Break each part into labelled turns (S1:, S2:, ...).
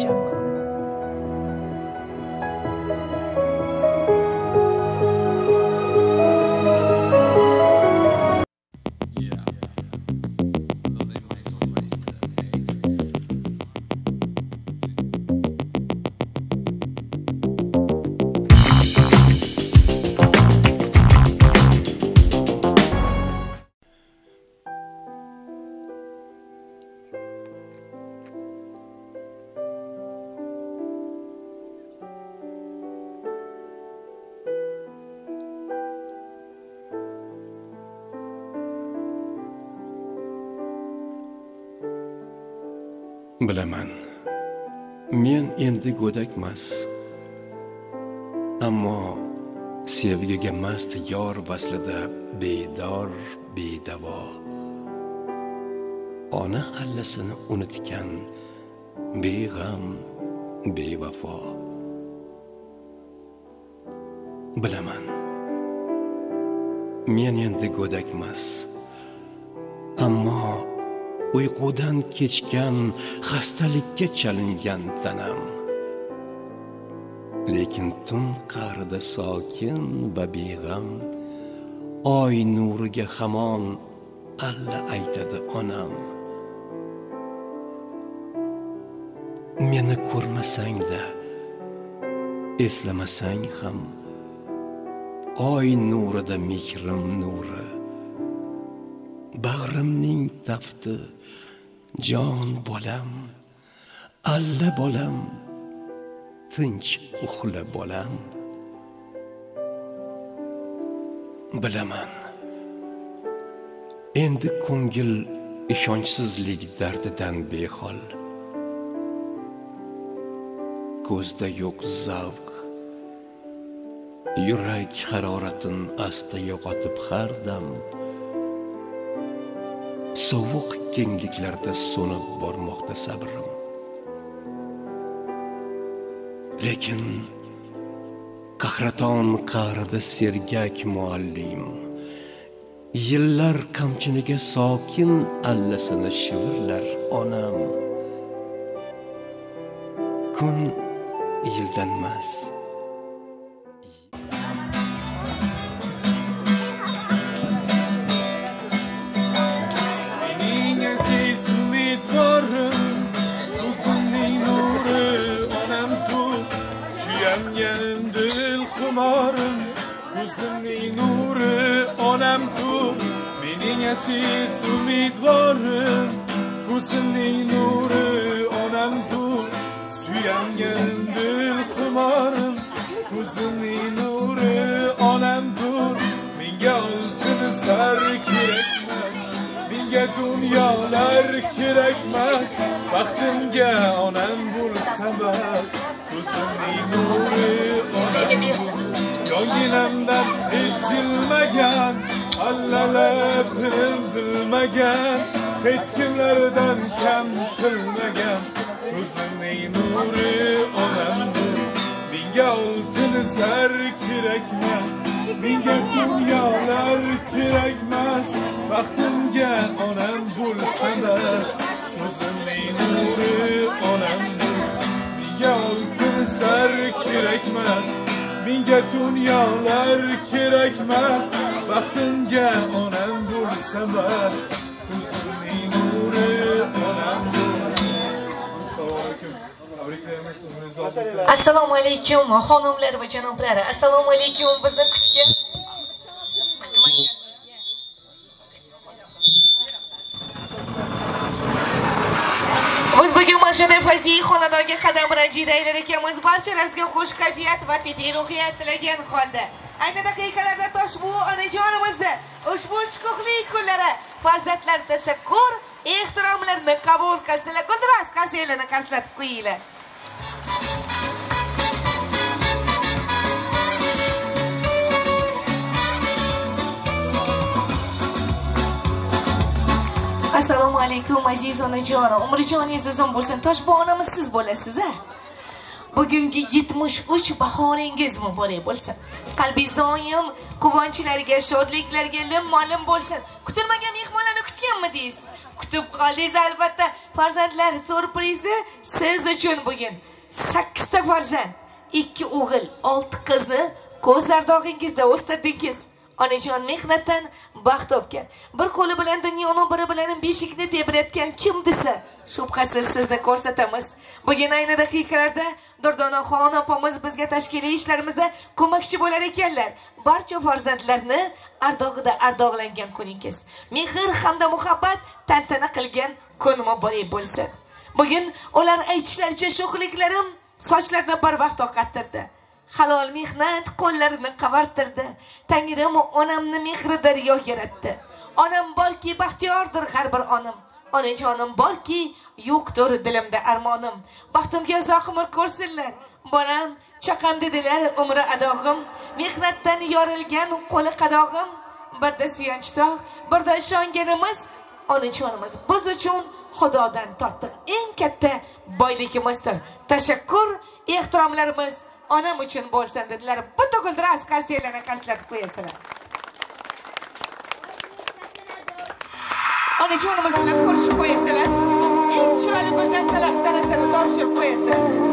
S1: Jungle. Bilaman men endi go'dakmas. Ammo sevgiga mast yor vaslida bedor bedavo. Ona allasini unutgan beg'am bevafo. Bilaman men endi go'dakmas. Ammo uyqudan kechgan xastalikka chalingan tanam. Lekin tun qa'rida sokin va beg'am oy nuriga hamon alla aytadi onam. Meni ko'rmasangda eslamasang ham oy nurida mehrim nuri. Bag'rimning tafti jon bolam alla bolam tinch uxla bolam. Bilaman endi ko'ngil ishonchsizlik dardidan behol. Ko'zda yo'q zavq yurak haroratin asta yo'qotib har dam. Sovuq kengliklarda so'nib bormoqda sabrim. Lekin qahraton qa'rida sergak muallim yillar qamchiniga sokin allasini shivirlar onam. Kun yildanmas
S2: aziz umidvorim ko'zimning nuri onam tu suyangan dil xumorim ko'zimning nuri onam tu menga oltin zar kerakmas menga dunyolar kerakmas baxtimga onam bo'lsa bas ko'zimning nuri onam yonginamdan hech jilmagan allalar bilmagan hech kimlardan kam qilmagan. Ko'zimning nuri onamdir menga oltin zar kerakmas. Menga dunyolar kerakmas baxtimga onam bo'lsada. Ko'zimning nuri onamdir menga oltin zar kerakmas. Menga dunyolar kerakmas. Baxtimga onam bo'lsa bas ko'zimning nuri onam
S3: assalomu alaykum xonimlar va janoblar assalomu alaykum bizni shunday fayziy xonadonga qadam ranjida aylar ekanmiz barchalaringizga xush kayfiyat va tetik ruhiyat tilagan holda ayni daqiqalarda toshbu onajonimizni ushbu shukuhli kunlari farzandlar tashakkur ehtiromlarini qabul qilsinlar guldirak qarsiylarni qarshilatib qo'yinglar assalomu alaykum aziz onajon umrijoningiz uzun bo'lsin. Toshbonimiz siz bo'lasiz a? Bugungi yetmish uch bahoringiz muborak bo'lsin. Qalbingiz doim quvonchlarga shodliklarga lim molim bo'lsin. Kutilmagan mehmonlarni kutganmidingiz kutib qoldingiz albatta. Farzandlar syurprizi siz uchun bugun. Sakkizta farzand. Ikki o'g'il olti qizni ko'z ardog'ingizda o'stirdingiz. Onajon mehnatdan baxt topgan. Bir qo'li bilan dunyoni biri bilan beshikni tebratgan kim desa shubhasiz sizni ko'rsatamiz. Bugun ayni daqiqalarda durdonaxon opamiz bizga tashkiliy ishlarimizda ko'makchi bo'lar ekanlar. Barcha farzandlarni ardog'ida ardoqlangan kuningiz mehr hamda muhabbat tantana qilgan kun muborak bo'lsin. Bugun ular aytishlaricha sho'xliklarim sochlarni barvaqt oqartirdi. Halol mehnat qo'llarini qavartirdi. Tangrim onamni mehri daryo yaratdi. Onam borki baxtiyordir har bir onam onajonim borki yo'qdir dilimda armonim. Baxtimga uzoq umr ko'rsinlar. Bolam chaqam dedilar umri adog'im. Mehnatdan yorilgan qo'li qadog'im. Birda suyanch tog' birda ishonganimiz. Onajonimiz biz uchun xudodan tortdiq eng katta boyligimizdir. Tashakkur ehtiromlarimiz onam uchun bo'lsin dedilar. Bitta guldiraz qarsiylarni qarshilatib qo'yasizlar. Onajonimiz bilan ko'rishib qo'yasizlar? Eng chiroyli guldastalar sanasini topshirib qo'yasizlar?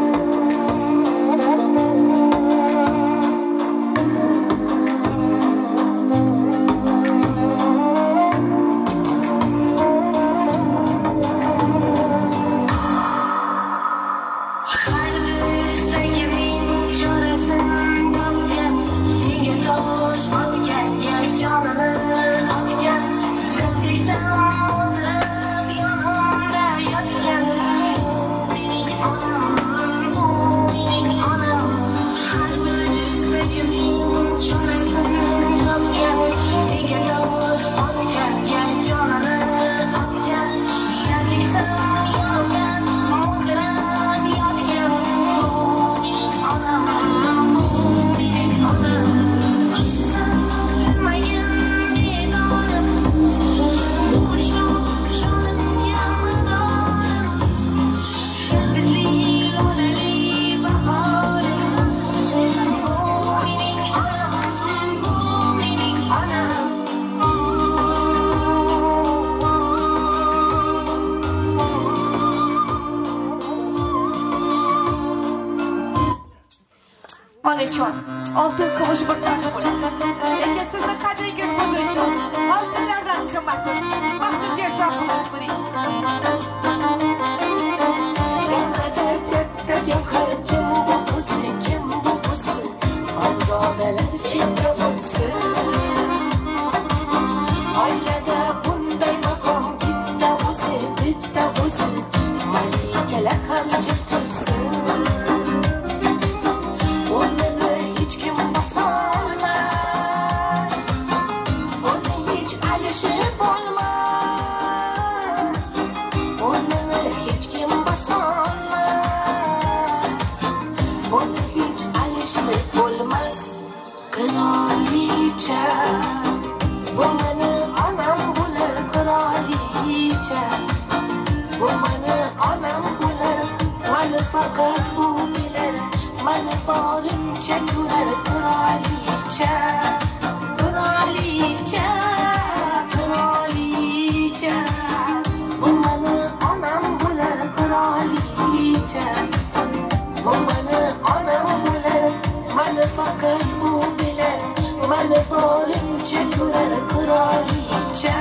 S3: Mani borimcha ko'rar qirolicha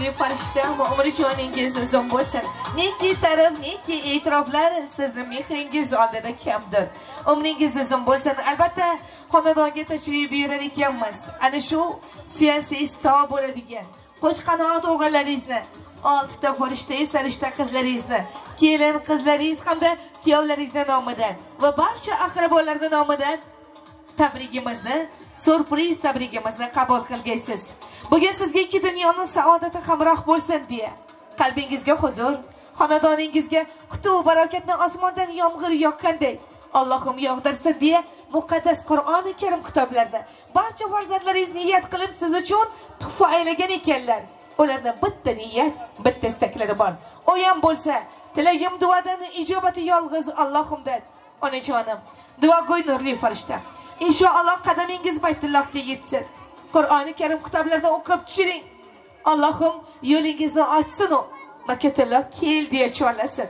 S3: duogo'y nurli va umri uzun bo'lsin. Neki ta'rif neki e'tiroflar sizni mehringiz oldida kamdir. Umringiz uzun bo'lsin. Albatta xonadonga tashrif buyurar ekanmiz. Ana shu suyansangiz tog' bo'ladigan qo'shqanot o'g'illaringizni oltita farishtai sarishta qizlaringizni kelin qizlaringiz hamda kuyovlaringizni nomidan va barcha ahribonlarni nomidan tabrigimizni syurpriz tabrigimizni qabul qilgaysiz. Bugun sizga ikki dunyoni saodati hamroh bo'lsin deya. Qalbingizga huzur xonadoningizga qutu barokatni osmondan yomg'ir yoqqanday allohim yog'dirsin deya muqaddas qur'oni karim kitoblarida barcha farzandlaringiz niyat qilib siz uchun tuhfa aylagan ekanlar. Ularda bitta niyat bitta istaklari bor. U ham bo'lsa tilagim duodan ijobati yolg'iz allohimdan onajonim duogo'y nurli farishta. Inshaalloh qadamingiz baytullohga yetsin. Qur'oni karim kitoblardan o'qib tushiring. Allohim yo'lingizni ochsin u makkatilloh kel deya chorlasin.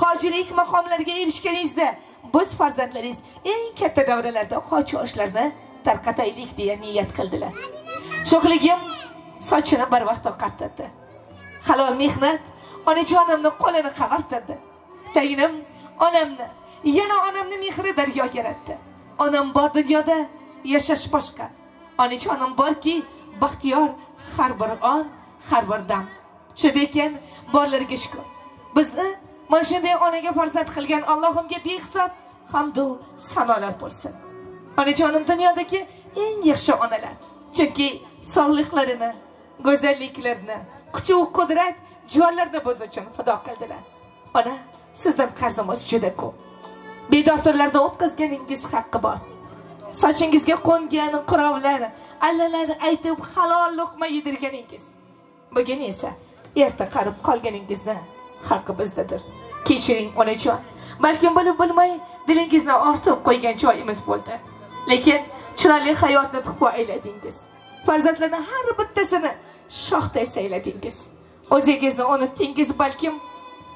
S3: Hojilik maqomlariga erishganingizda biz farzandlaringiz eng katta davralarda hoji oshlarni tarqataylik deya niyat qildilar. Sho'xligim sochini bir vaqt oqartirdi halol mehnat onajonimni qo'lini qavartirdi. Tag'inim onamni yana onamni mehri daryo yaratdi. Onam bor dunyoda yashash boshqa. Onajonim borki baxtiyor har bir on har bir dam. Shunday ekan borlariga shukur bizni mana shunday onaga farzand qilgan allohimga behisob hamdu sanolar bo'lsin. Onajonim dunyodagi eng yaxshi onalar. Chunki sog'liqlarini go'zalliklarini kuchu qudrat jonlarini biz uchun fido qildilar. Ona sizdan qarzimiz juda ko'p. Bedortorlarda o'tkazganingiz haqqi bor. Sochingizga qo'ngan qirovlar allalar aytib halol luqma yedirganingiz. Bugun esa erta qarib qolganingizni haqqi bizdadir. Kechiring onajon. Balkim bilib bilmay dilingizni ortib qo'ygan joyimiz bo'ldi. Lekin chiroyli hayotni tuhfa ayladingiz. Farzandlarni har bittasini shoxday sayladingiz. O'zingizni unutdingiz balkim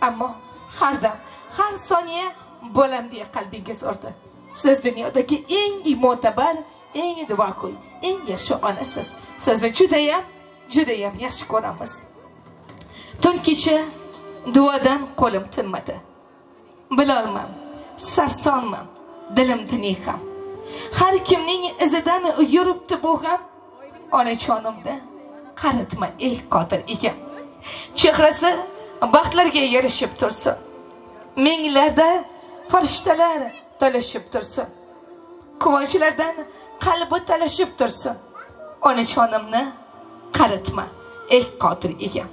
S3: ammo har dam har soniya bolam deya qalbingiz urdi. Siz dunyodagi eng mo'tabar eng duogo'y eng yaxshi onasiz sizni judayam judayam yaxshi ko'ramiz tun kecha duodan qo'lim tinmadi bilolman sarsonman dilim tiniy ham har kimning izidan yuribdi bu ham onajonimni qaritma ey qodir egam chehrasi baxtlarga yarashib tursin minglarda farishtalar talashib tursin. Quvonchlardan qalbi talashib tursin. Onajonimni qaritma ey qodir egam.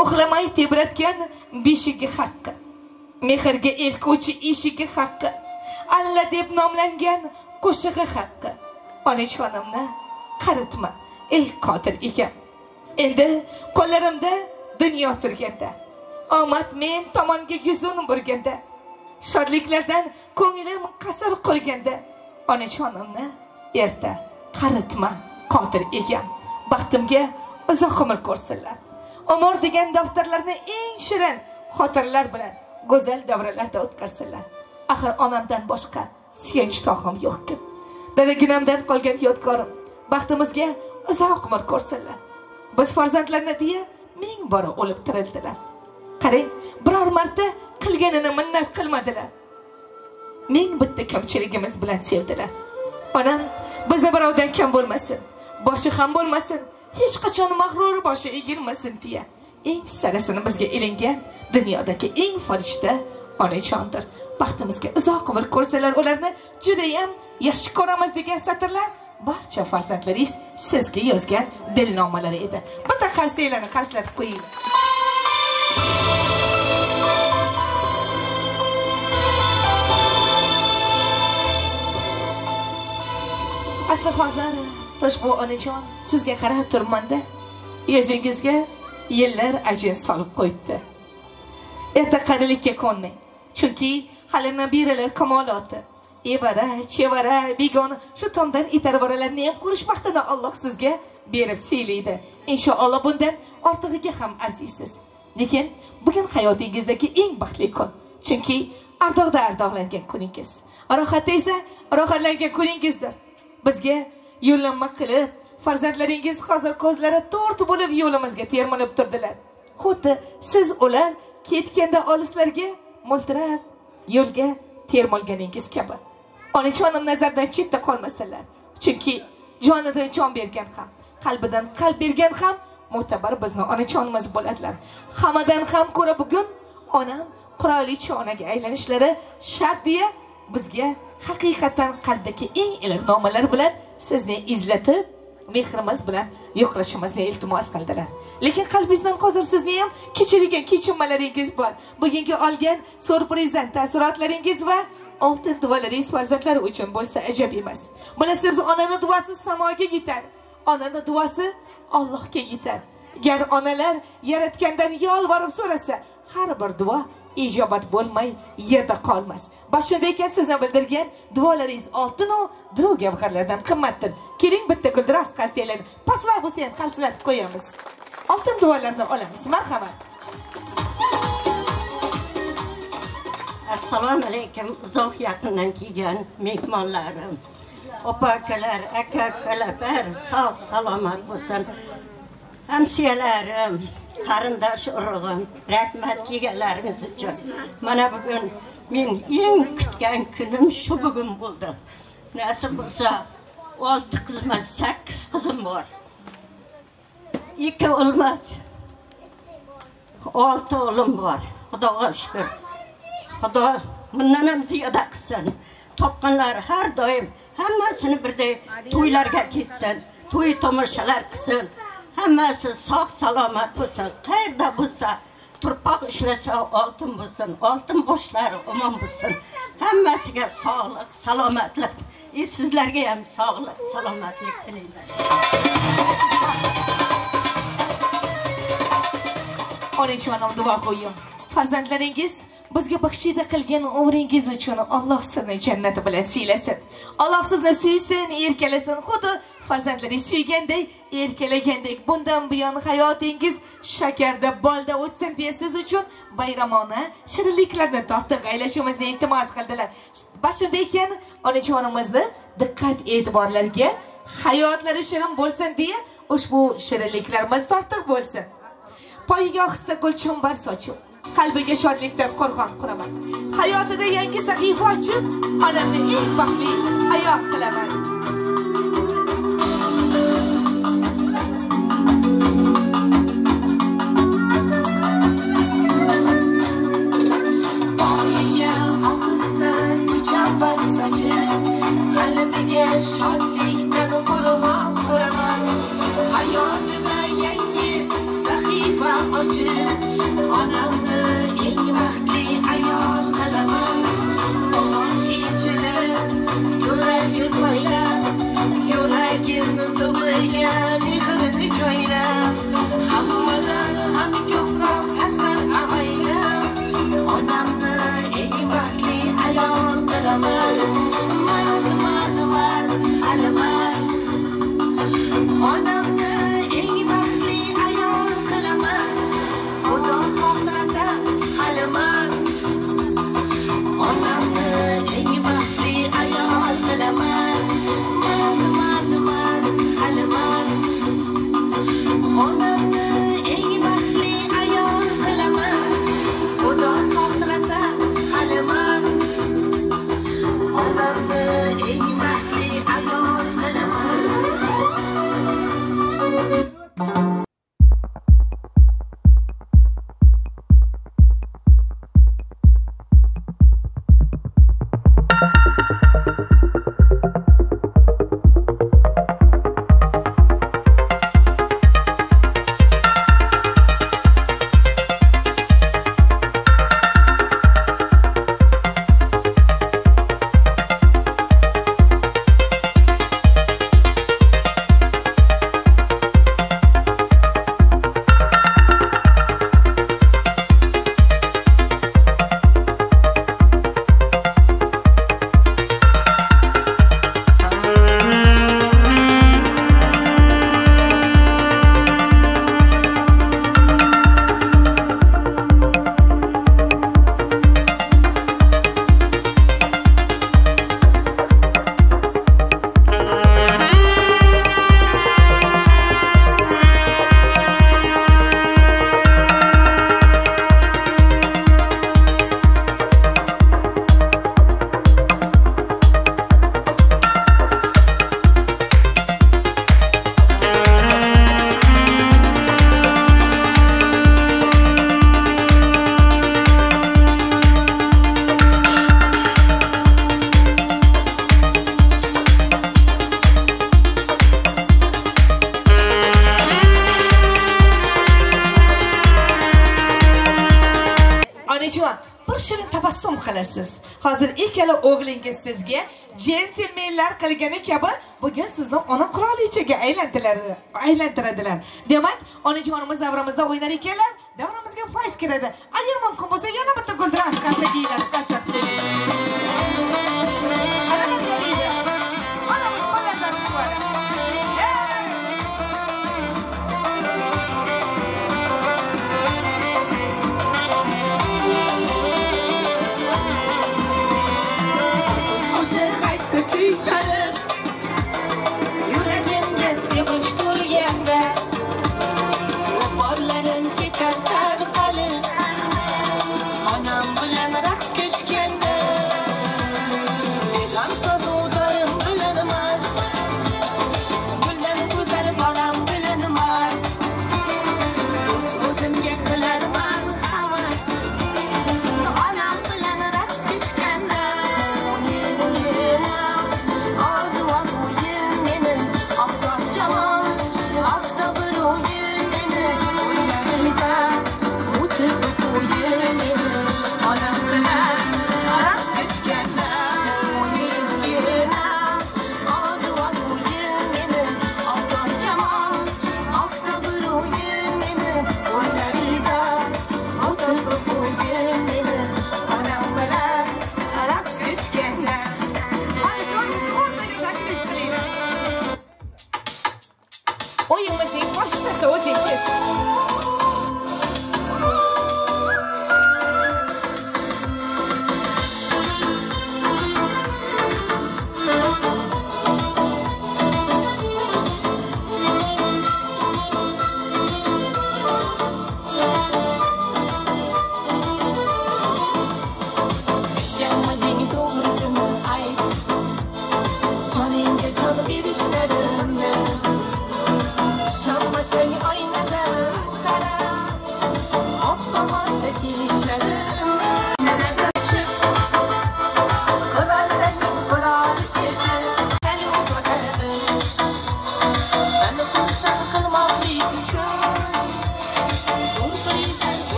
S3: Uxlamay tebratgan beshigi haqqi. Mehrga eltguvchi eshigi haqqi. Alla deb nomlangan qo'shig'i haqqi. Onajonimni qaritma ey qodir egam. Endi qo'llarimda dunyo turganda. Omad men tomonga yuzini burganda. Shodliklardan ko'nglim qasr qilganda onajonimni erta qaritma qodir egam baxtimga uzoq umr ko'rsinlar. Umr degan daftarlarni eng shirin xotirlar bilan go'zal davralarda o'tkazsinlar. Axir onamdan boshqa suyanch tog'im yo'qku dadaginamdan qolgan yodgorim baxtimizga uzoq umr ko'rsinlar. Biz farzandlarni deya ming bora o'lib tirildilar. Qarang biror marta qilganini minnat qilmadilar. Ming bitta kamchiligimiz bilan sevdilar. Onam bizni birovdan kam bo'lmasin boshi ham bo'lmasin hech qachon mag'rur boshi egilmasin deya. Eng sarasini bizga ilingan dunyodagi eng farishta onajondir. Baxtimizga uzoq umr ko'rsalar ularni judayam yaxshi ko'ramiz degan satrlar barcha farzandlaringiz sizga yozgan dilnomalari edi. Bitta qarsanglarni qarslatib qo'ying. Asli hozir toshbu onajon sizga qarab turibmanda yuzingizga yillar ajin solib qo'yibdi. Erta qarilikka ko'nmang chunki hali nabiralar kamoloti. Evara chevara begona shu tomdan itarvoralarni ham ko'rish baxtini alloh sizga berib siylaydi. Inshaalloh bundan ortig'iga ham arziysiz. Lekin bugun hayotingizdagi eng baxtli kun chunki ardoqda ardoqlangan kuningiz. Rohatda esa rohatlangan kuningizdir. Bizga yo'llanma qilib farzandlaringiz hozir ko'zlari to'rt bo'lib yo'limizga termilib turdilar. Xuddi siz ular ketganda olislarga mo'ltirab yo'lga termilganingiz kabi. Onajonim nazardan chetda qolmasinlar chunki jonidan jon bergan ham qalbidan qalb bergan ham mo'tabar bizni onajonimiz bo'ladilar. Hammadan ham ko'ra bugun onam qirolicha onaga aylanishlari shart deya bizga haqiqatan qalbdagi eng iliq nomalar bilan sizni izlatib mehrimiz bilan yo'qlashimizni iltimos qildilar. Lekin qalbingizdan hozir sizni ham kechirgan kechinmalaringiz bor. Bugungi olgan syurprizdan taassurotlaringiz va oltin duolaringiz farzandlar uchun bo'lsa ajab emas. Bilasiz onani duosi samoga yetar onani duosi ollohga yetar. Gar onalar yaratgandan yolvorib so'rasa har bir duo ijobat bo'lmay yerda qolmas. Bas ekan sizni bildirgan duolaringiz oltinu birov gavharlardan qimmatdir. Keling bitta guldiroz qarsiylarni pastroq bo'lsa ham qarshilatib qo'yamiz. Oltin duolarni olamiz. Marhamat.
S4: Assalomu alaykum. Uzoq yaqindan kelgan mehmonlarim. Opa akalar aka ukalar bari sog' salomat bo'lsin. Hamshiyalarim qarindosh urug'im rahmat yeganlarimiz uchun. Mana bugun men eng kutgan kunim shu bugun bo'ldi. Nasib bo'lsa olti qiz emas sakkiz qizim bor. Ikki o'lmas olti o'g'lim bor. Xudoga shukur xudo bundan ham ziyoda qilsin. Topganlar har doim hammasini birday to'ylarga ketsin to'y tomoshalar qilsin. Hammasi sog' salomat bo'lsin. Qayerda bo'lsa turpoq ishlasa oltin bo'lsin oltin boshlari omon bo'lsin. Hammasiga sog'lik salomatlik. И sizlarga ham sog'lik salomatlik tilayman.
S3: Onajonim duo qo'ying farzandlaringiz? Bizga baxshida qilgan umringiz uchun alloh sizni jannati bilan siylasin. Alloh sizni suysin erkalasin. Xuddi farzandlaringiz suygandek, erkalagandek. Bundan buyon hayotingiz shakarda bolda o'tsin deya siz uchun bayramona shirinliklarni tortib aylashimizni iltimos qildilar. Va shunday ekan onajonimizni diqqat e'tiborlarga hayotlari shirin bo'lsin deya ushbu shirinliklarimiz tortiq bo'lsin. Poyiga ohista gulchambar sochib qalbiga shodlikdan qo'rg'on quraman. Hayotida yangi sahifa ochib onamni eng baxtli ayol qilaman. Poyiga ohista gulchambar sochib qalbiga shodlikdan qo'rg'on quraman. Hayotida yangi sahifa ochib onamni qilasiz hozir ikkala o'g'lingiz sizga jentelmenlar qilgani kabi bugun sizni ona qirolichaga aylantiradi aylantiradilar. Demak onajonimiz davramizda o'ynar ekanlar davramizga fayz kiradi. Agar mumkin bo'lsa yana bitta guldirak qasagilar kiyiladi 真。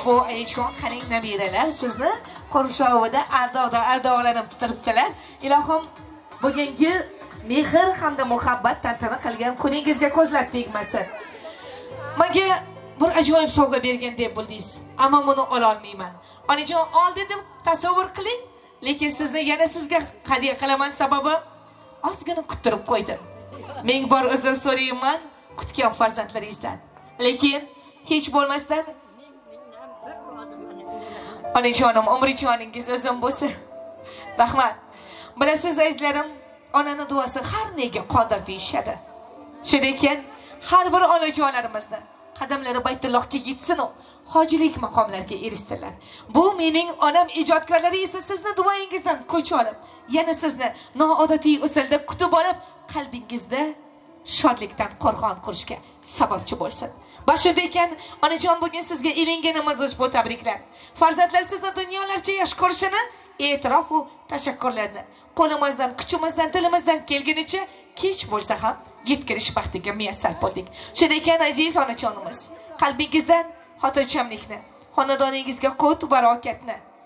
S3: Toshbo ayishkon qaring nabiralar sizni qurshovida ardoqda ardoqlanib turibdilar. Ilohim bugungi mehr hamda muhabbat tantana qilgan kuningizga ko'zlab tegmasin. manga bir ajoyib sovg'a bergan deb bildingiz, ammo buni ola olmayman. Onajon ol dedim, tasavvur qiling, lekin sizni yana sizga hadya qilaman sababi ozgina kuttirib qo'ydim. Ming bor uzr so'rayman kutgan farzandlaringizdan. Lekin hech bo'lmasdan onajonim umrijoningiz uzun bo'lsin. Rahmat. Bilasiz azizlarim, onani duosi har nega qodir deyishadi. Shunday ekan, har bir onajonlarimizni qadamlari Baytullohga yetsin hojilik maqomlariga erishsinlar. Bu mening onam ijodkorlari esa sizni duoyingizdan kuch olib, yana sizni noodatiy usulda kutib olib, qalbingizda shodlikdan qo'rg'on qurishga sababchi bo'lsin. Va shunday ekan, onajon bugun sizga ilingan namoz ushbu tabriklar. Farzandlar sizni dunyolarcha yaxshi ko'rishini, e'tirof va tashakkurlarni qo'limizdan, kuchimizdan, tilimizdan kelganicha kech bo'lsa ham yetkirish baxtiga muyassar bo'ldik. Shunday ekan, aziz onajonimiz, qalbingizdan xotirjamlikni, xonadoningizga quvvat va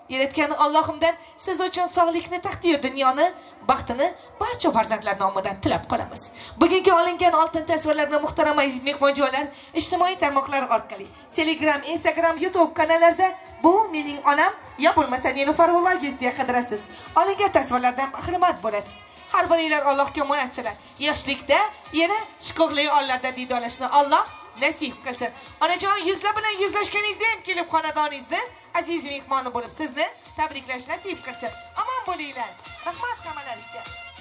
S3: yaratgani Allohimdan siz uchun sog'likni, taqdir dunyoni, baxtini barcha farzandlar nomidan tilab qolamiz. Bugungi olingan oltin tasvirlarni muhtaram aziz mehmonjonlar ijtimoiy tarmoqlar orqali Telegram, Instagram, YouTube kanallarida bu mening onam ya bo'lmasa Nilufar Vologiz deya qidirasiz. Olingan tasvirlardan bahramand bo'lasiz. har biringlar allohga mo'natsizlar yoshlikda yana shukurli onlarda diydorlashni alloh nasib qilsin onajon yuzlar bilan yuzlashganingizda ham kelib xonadoningizda aziz mehmoni bo'lib sizni tabriklash nasib qilsin omon bo'linglar. Rahmat hammalaringizga